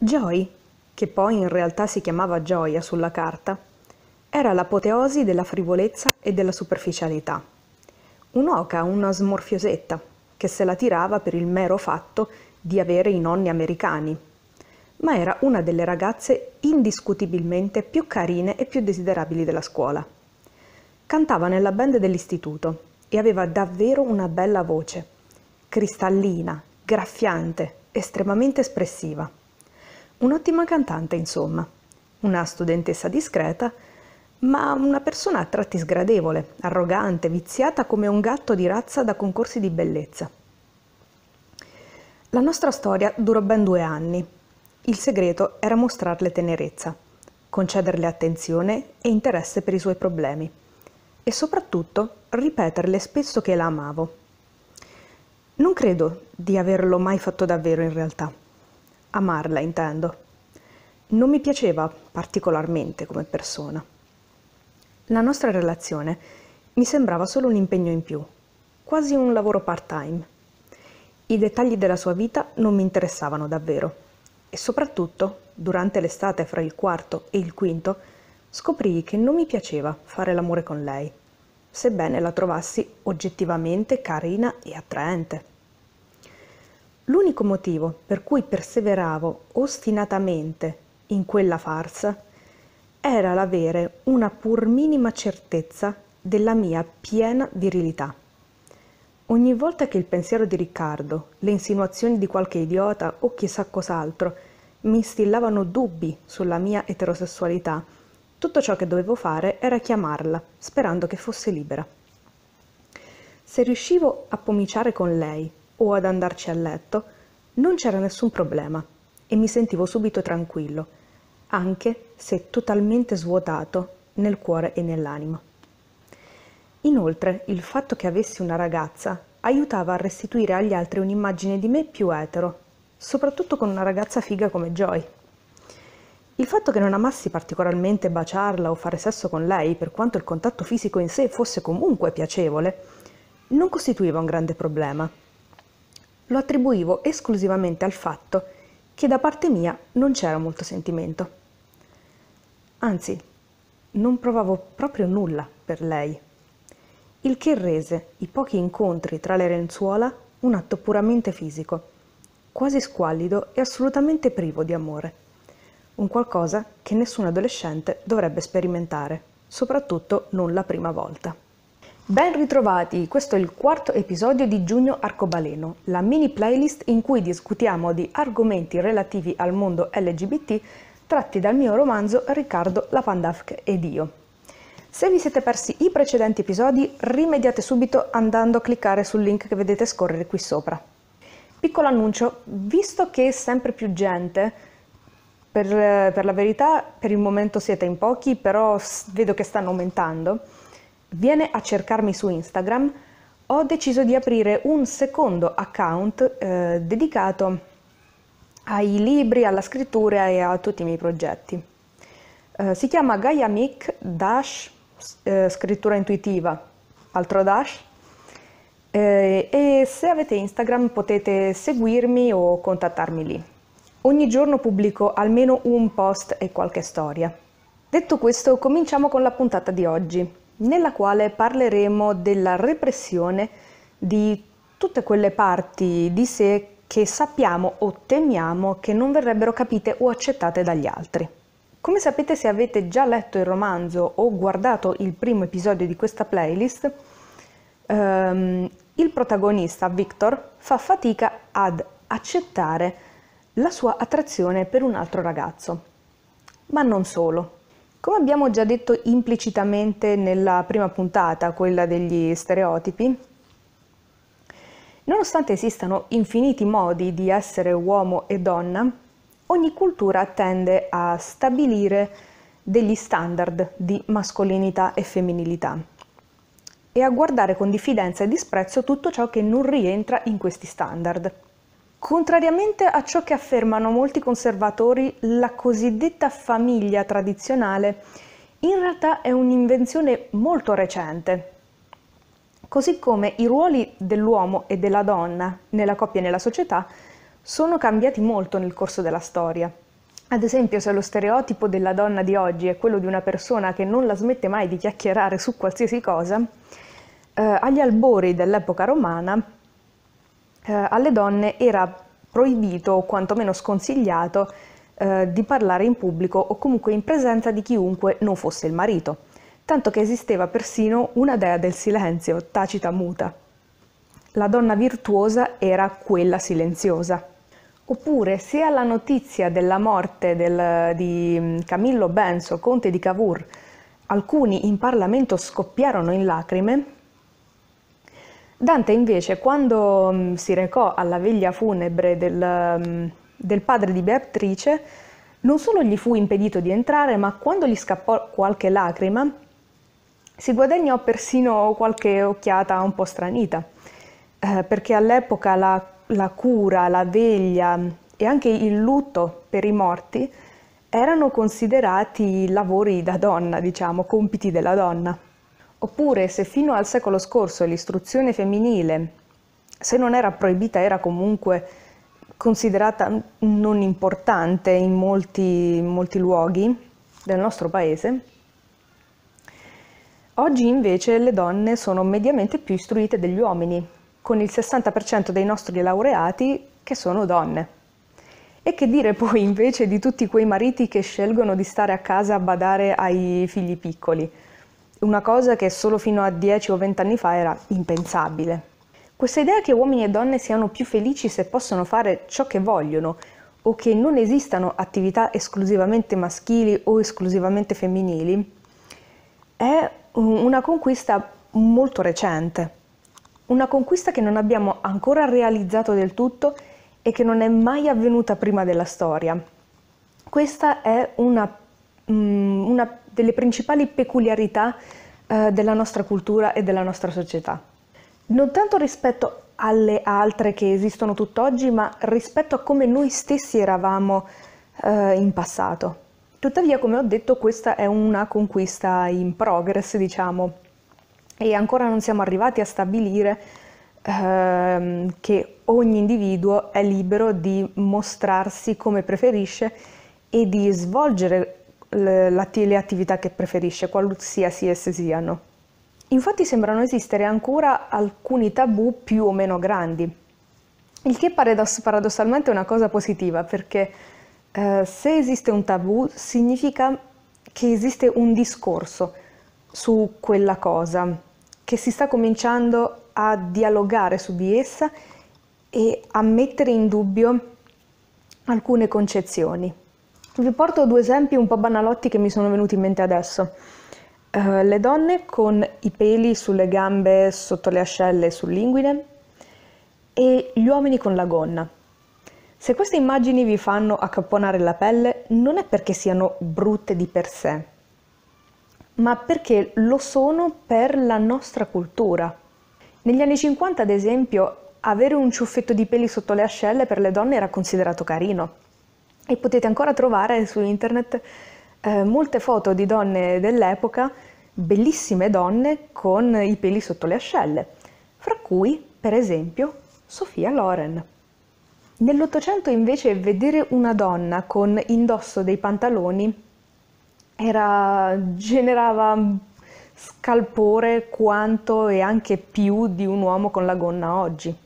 Joy, che poi in realtà si chiamava Gioia sulla carta, era l'apoteosi della frivolezza e della superficialità. Un'oca, una smorfiosetta, che se la tirava per il mero fatto di avere i nonni americani, ma era una delle ragazze indiscutibilmente più carine e più desiderabili della scuola. Cantava nella band dell'istituto e aveva davvero una bella voce, cristallina, graffiante, estremamente espressiva. Un'ottima cantante, insomma, una studentessa discreta, ma una persona a tratti sgradevole, arrogante, viziata come un gatto di razza da concorsi di bellezza. La nostra storia durò ben due anni. Il segreto era mostrarle tenerezza, concederle attenzione e interesse per i suoi problemi e soprattutto ripeterle spesso che la amavo. Non credo di averlo mai fatto davvero in realtà. Amarla intendo. Non mi piaceva particolarmente come persona. La nostra relazione mi sembrava solo un impegno in più, quasi un lavoro part-time. I dettagli della sua vita non mi interessavano davvero e soprattutto, durante l'estate fra il quarto e il quinto, scoprii che non mi piaceva fare l'amore con lei, sebbene la trovassi oggettivamente carina e attraente. L'unico motivo per cui perseveravo ostinatamente in quella farsa era l'avere una pur minima certezza della mia piena virilità. Ogni volta che il pensiero di Riccardo, le insinuazioni di qualche idiota o chissà cos'altro mi instillavano dubbi sulla mia eterosessualità, tutto ciò che dovevo fare era chiamarla, sperando che fosse libera. Se riuscivo a pomiciare con lei o ad andarci a letto, non c'era nessun problema e mi sentivo subito tranquillo, anche se totalmente svuotato nel cuore e nell'anima. Inoltre, il fatto che avessi una ragazza aiutava a restituire agli altri un'immagine di me più etero, soprattutto con una ragazza figa come Joy. Il fatto che non amassi particolarmente baciarla o fare sesso con lei, per quanto il contatto fisico in sé fosse comunque piacevole, non costituiva un grande problema. Lo attribuivo esclusivamente al fatto che da parte mia non c'era molto sentimento. Anzi, non provavo proprio nulla per lei. Il che rese i pochi incontri tra le lenzuola un atto puramente fisico, quasi squallido e assolutamente privo di amore un qualcosa che nessun adolescente dovrebbe sperimentare, soprattutto non la prima volta. Ben ritrovati, questo è il quarto episodio di Giugno Arcobaleno, la mini playlist in cui discutiamo di argomenti relativi al mondo LGBT tratti dal mio romanzo Riccardo la Pandafk ed io. Se vi siete persi i precedenti episodi, rimediate subito andando a cliccare sul link che vedete scorrere qui sopra. Piccolo annuncio, visto che sempre più gente per, per, la verità, per il momento siete in pochi, però vedo che stanno aumentando. Viene a cercarmi su Instagram. Ho deciso di aprire un secondo account eh, dedicato ai libri, alla scrittura e a tutti i miei progetti. Eh, si chiama Gaia Mic Dash eh, Scrittura Intuitiva, altro Dash. Eh, e se avete Instagram potete seguirmi o contattarmi lì. Ogni giorno pubblico almeno un post e qualche storia. Detto questo, cominciamo con la puntata di oggi, nella quale parleremo della repressione di tutte quelle parti di sé che sappiamo o temiamo che non verrebbero capite o accettate dagli altri. Come sapete se avete già letto il romanzo o guardato il primo episodio di questa playlist, ehm, il protagonista Victor fa fatica ad accettare la sua attrazione per un altro ragazzo. Ma non solo. Come abbiamo già detto implicitamente nella prima puntata, quella degli stereotipi, nonostante esistano infiniti modi di essere uomo e donna, ogni cultura tende a stabilire degli standard di mascolinità e femminilità e a guardare con diffidenza e disprezzo tutto ciò che non rientra in questi standard. Contrariamente a ciò che affermano molti conservatori, la cosiddetta famiglia tradizionale in realtà è un'invenzione molto recente. Così come i ruoli dell'uomo e della donna nella coppia e nella società sono cambiati molto nel corso della storia, Ad esempio, se lo stereotipo della donna di oggi è quello di una persona che non la smette mai di chiacchierare su qualsiasi cosa, eh, agli albori dell'epoca romana eh, alle donne era proibito o quantomeno sconsigliato eh, di parlare in pubblico o comunque in presenza di chiunque non fosse il marito, tanto che esisteva persino una dea del silenzio, tacita muta. La donna virtuosa era quella silenziosa. Oppure se alla notizia della morte del, di mm, Camillo Benso, conte di Cavour, alcuni in Parlamento scoppiarono in lacrime, Dante invece quando mm, si recò alla veglia funebre del, mm, del padre di Beatrice, non solo gli fu impedito di entrare, ma quando gli scappò qualche lacrima, si guadagnò persino qualche occhiata un po' stranita, eh, perché all'epoca la la cura, la veglia e anche il lutto per i morti erano considerati lavori da donna, diciamo, compiti della donna. Oppure se fino al secolo scorso l'istruzione femminile, se non era proibita, era comunque considerata non importante in molti, molti luoghi del nostro paese, oggi invece le donne sono mediamente più istruite degli uomini con il 60% dei nostri laureati che sono donne. E che dire poi invece di tutti quei mariti che scelgono di stare a casa a badare ai figli piccoli? Una cosa che solo fino a 10 o 20 anni fa era impensabile. Questa idea che uomini e donne siano più felici se possono fare ciò che vogliono o che non esistano attività esclusivamente maschili o esclusivamente femminili è una conquista molto recente. Una conquista che non abbiamo ancora realizzato del tutto e che non è mai avvenuta prima della storia. Questa è una, una delle principali peculiarità uh, della nostra cultura e della nostra società. Non tanto rispetto alle altre che esistono tutt'oggi, ma rispetto a come noi stessi eravamo uh, in passato. Tuttavia, come ho detto, questa è una conquista in progress, diciamo, e ancora non siamo arrivati a stabilire ehm, che ogni individuo è libero di mostrarsi come preferisce e di svolgere le, le attività che preferisce, qualsiasi esse siano. Infatti sembrano esistere ancora alcuni tabù più o meno grandi, il che paradossalmente è una cosa positiva perché eh, se esiste un tabù significa che esiste un discorso su quella cosa, che si sta cominciando a dialogare su di essa e a mettere in dubbio alcune concezioni. Vi porto due esempi un po' banalotti che mi sono venuti in mente adesso. Uh, le donne con i peli sulle gambe, sotto le ascelle e sull'inguine e gli uomini con la gonna. Se queste immagini vi fanno accapponare la pelle, non è perché siano brutte di per sé, ma perché lo sono per la nostra cultura. Negli anni 50, ad esempio, avere un ciuffetto di peli sotto le ascelle per le donne era considerato carino e potete ancora trovare su internet eh, molte foto di donne dell'epoca, bellissime donne con i peli sotto le ascelle, fra cui, per esempio, Sofia Loren. Nell'Ottocento invece vedere una donna con indosso dei pantaloni era, generava scalpore quanto e anche più di un uomo con la gonna oggi.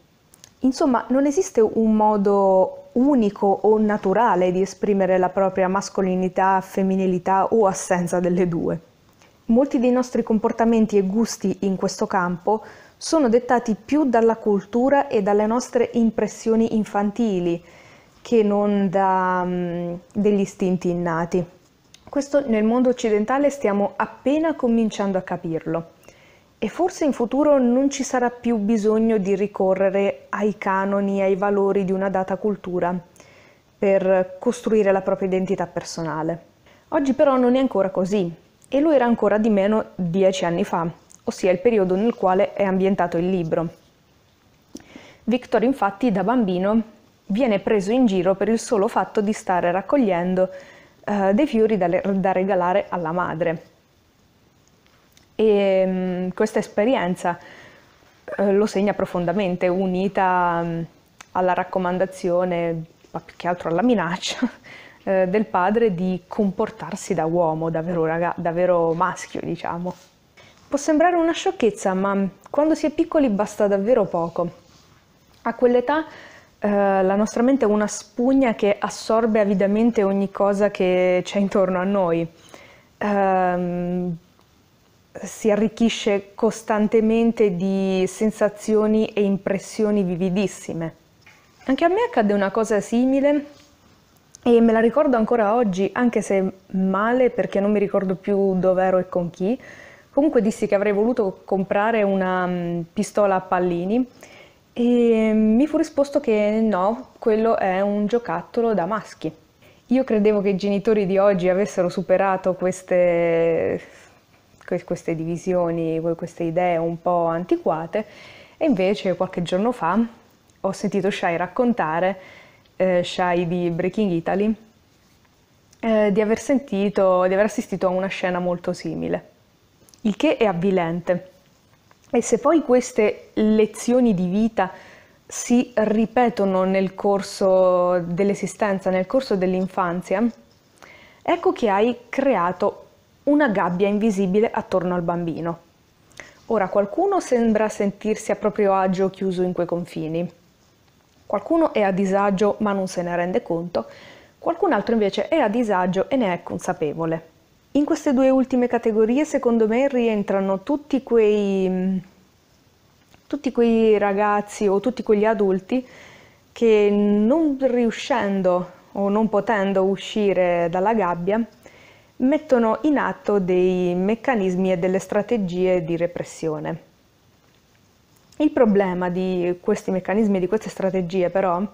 Insomma, non esiste un modo unico o naturale di esprimere la propria mascolinità, femminilità o assenza delle due. Molti dei nostri comportamenti e gusti in questo campo sono dettati più dalla cultura e dalle nostre impressioni infantili che non da um, degli istinti innati. Questo nel mondo occidentale stiamo appena cominciando a capirlo e forse in futuro non ci sarà più bisogno di ricorrere ai canoni, ai valori di una data cultura per costruire la propria identità personale. Oggi però non è ancora così e lo era ancora di meno dieci anni fa, ossia il periodo nel quale è ambientato il libro. Victor infatti da bambino viene preso in giro per il solo fatto di stare raccogliendo eh, dei fiori da, da, regalare alla madre. E mh, mm, questa esperienza eh, lo segna profondamente, unita mh, mm, alla raccomandazione, ma più che altro alla minaccia, eh, del padre di comportarsi da uomo, da vero, raga- da vero maschio, diciamo. Può sembrare una sciocchezza, ma quando si è piccoli basta davvero poco. A quell'età eh, la nostra mente è una spugna che assorbe avidamente ogni cosa che c'è intorno a noi. Um, si arricchisce costantemente di sensazioni e impressioni vividissime. Anche a me accadde una cosa simile e me la ricordo ancora oggi, anche se male perché non mi ricordo più dove ero e con chi. Comunque dissi che avrei voluto comprare una um, pistola a pallini e mi fu risposto che no, quello è un giocattolo da maschi. Io credevo che i genitori di oggi avessero superato queste, queste divisioni, queste idee un po' antiquate e invece qualche giorno fa ho sentito Shai raccontare, eh, Shai di Breaking Italy, eh, di aver sentito, di aver assistito a una scena molto simile il che è avvilente. E se poi queste lezioni di vita si ripetono nel corso dell'esistenza, nel corso dell'infanzia, ecco che hai creato una gabbia invisibile attorno al bambino. Ora qualcuno sembra sentirsi a proprio agio chiuso in quei confini, qualcuno è a disagio ma non se ne rende conto, qualcun altro invece è a disagio e ne è consapevole. In queste due ultime categorie, secondo me, rientrano tutti quei, tutti quei ragazzi o tutti quegli adulti che non riuscendo o non potendo uscire dalla gabbia, mettono in atto dei meccanismi e delle strategie di repressione. Il problema di questi meccanismi e di queste strategie però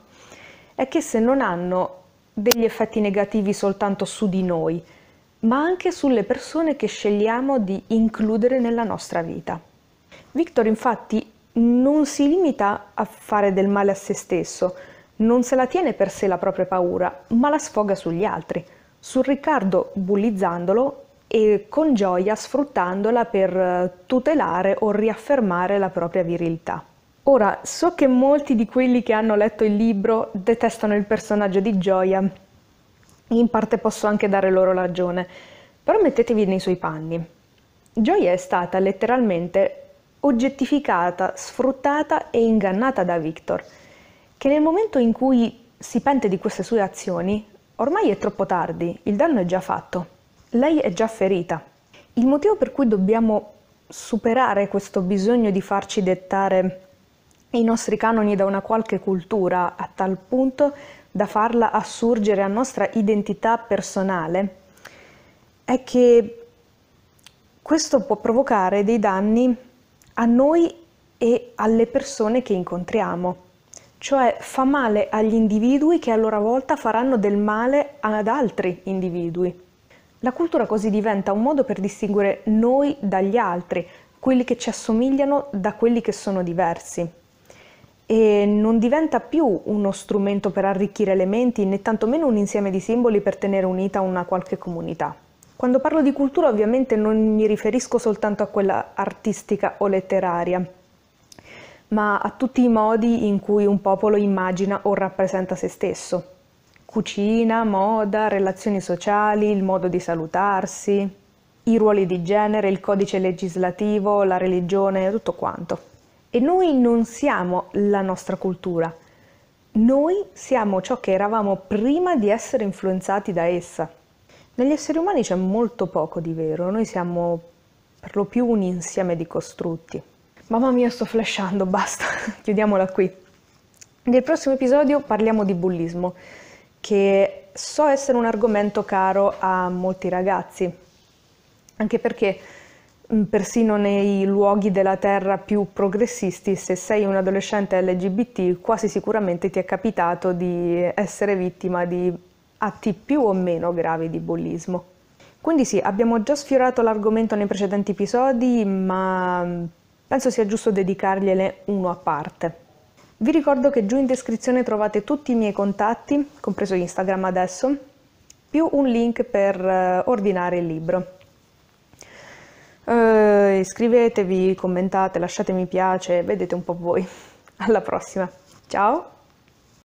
è che se non hanno degli effetti negativi soltanto su di noi, ma anche sulle persone che scegliamo di includere nella nostra vita. Victor infatti non si limita a fare del male a se stesso, non se la tiene per sé la propria paura, ma la sfoga sugli altri, su Riccardo bullizzandolo e con gioia sfruttandola per eh, tutelare o riaffermare la propria virilità. Ora, so che molti di quelli che hanno letto il libro detestano il personaggio di Gioia in parte posso anche dare loro ragione, però mettetevi nei suoi panni. Gioia è stata letteralmente oggettificata, sfruttata e ingannata da Victor, che nel momento in cui si pente di queste sue azioni, ormai è troppo tardi, il danno è già fatto, lei è già ferita. Il motivo per cui dobbiamo superare questo bisogno di farci dettare i nostri canoni da una qualche cultura a tal punto da farla assurgere a nostra identità personale è che questo può provocare dei danni a noi e alle persone che incontriamo, cioè fa male agli individui che a loro volta faranno del male ad altri individui. La cultura così diventa un modo per distinguere noi dagli altri, quelli che ci assomigliano da quelli che sono diversi e non diventa più uno strumento per arricchire elementi né tantomeno un insieme di simboli per tenere unita una qualche comunità. Quando parlo di cultura ovviamente non mi riferisco soltanto a quella artistica o letteraria, ma a tutti i modi in cui un popolo immagina o rappresenta se stesso. Cucina, moda, relazioni sociali, il modo di salutarsi, i ruoli di genere, il codice legislativo, la religione, tutto quanto. E noi non siamo la nostra cultura, noi siamo ciò che eravamo prima di essere influenzati da essa. Negli esseri umani c'è molto poco di vero, noi siamo per lo più un insieme di costrutti. Mamma mia, sto flashando, basta, chiudiamola qui. Nel prossimo episodio parliamo di bullismo, che so essere un argomento caro a molti ragazzi, anche perché Mm, persino nei luoghi della terra più progressisti, se sei un adolescente LGBT, quasi sicuramente ti è capitato di essere vittima di atti più o meno gravi di bullismo. Quindi sì, abbiamo già sfiorato l'argomento nei precedenti episodi, ma penso sia giusto dedicargliene uno a parte. Vi ricordo che giù in descrizione trovate tutti i miei contatti, compreso Instagram adesso, più un link per eh, ordinare il libro. Uh, iscrivetevi, commentate, lasciate mi piace, vedete un po' voi. Alla prossima. Ciao!